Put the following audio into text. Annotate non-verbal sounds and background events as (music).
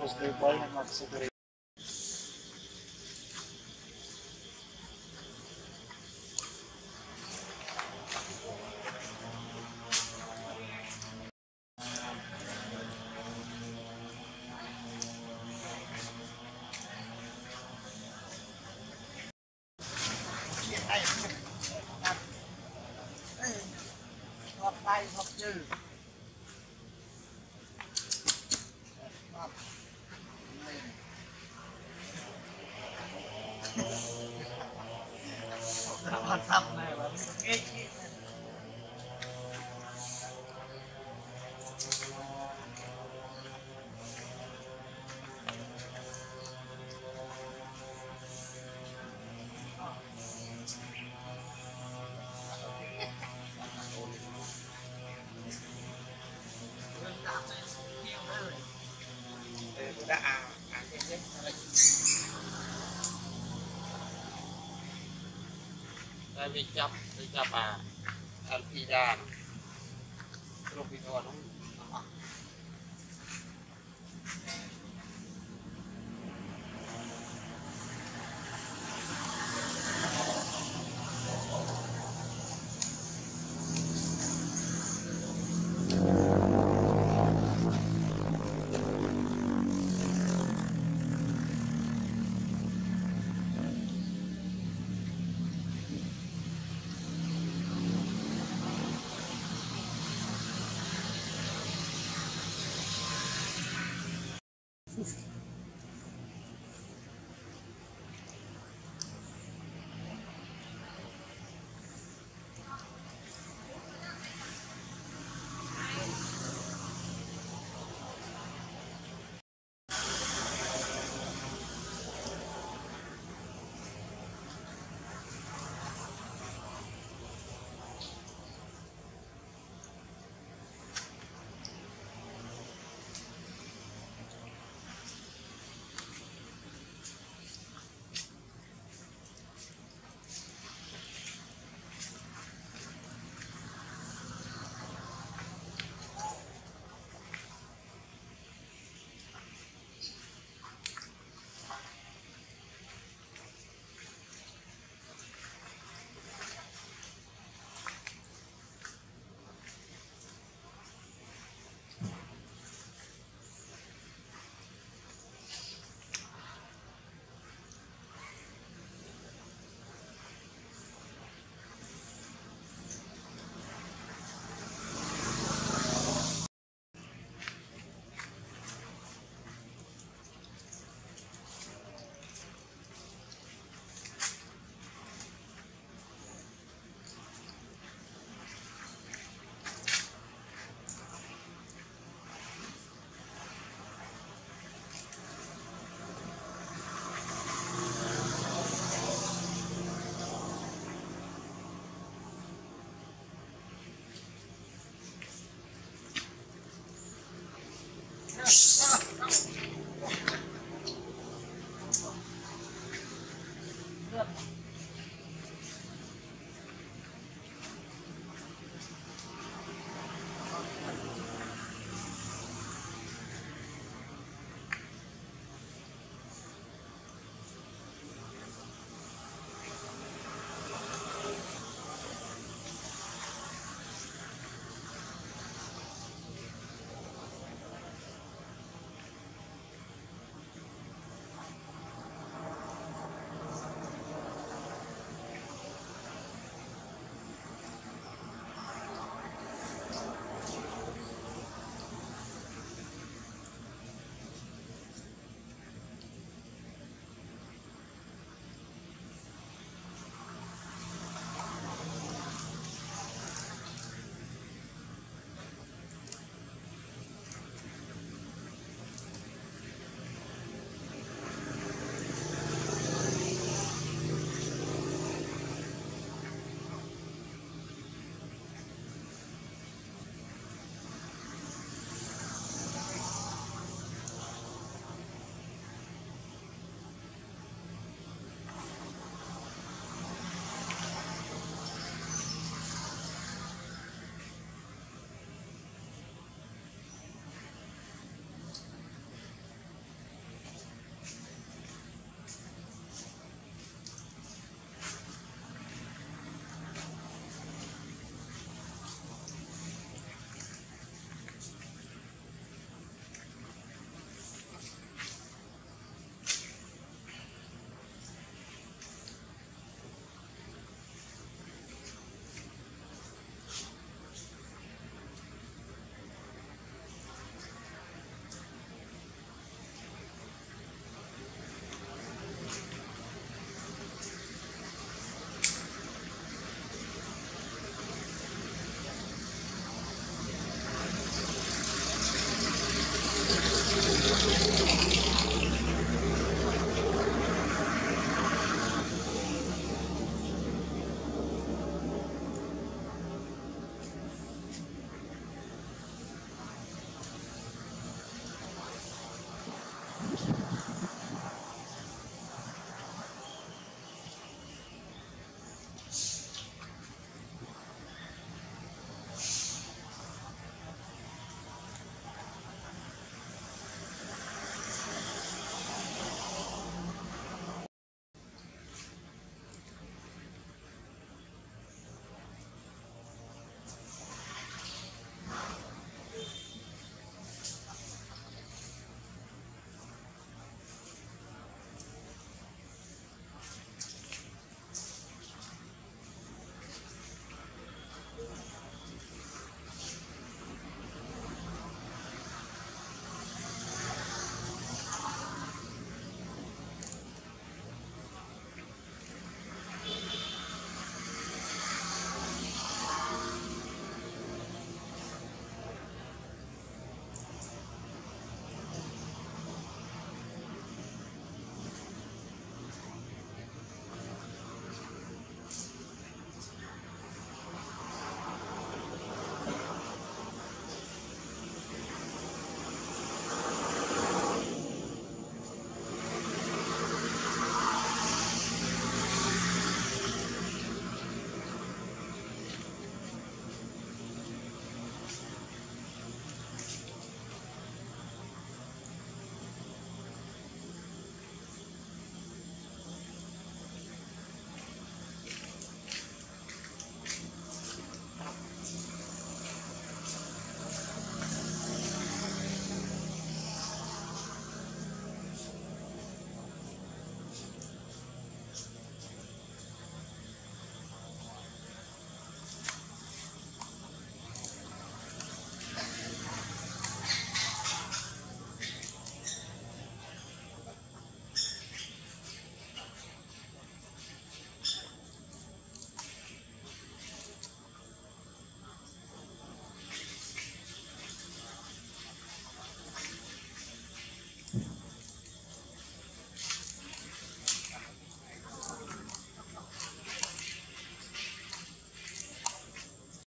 कुछ देखभाल हम आपसे करेंगे ដាក់អាអានេះនេះតែវាចាប់វាចាប់អាអាពីដាគ្រប់ពីនោះ Peace. (laughs) Yes.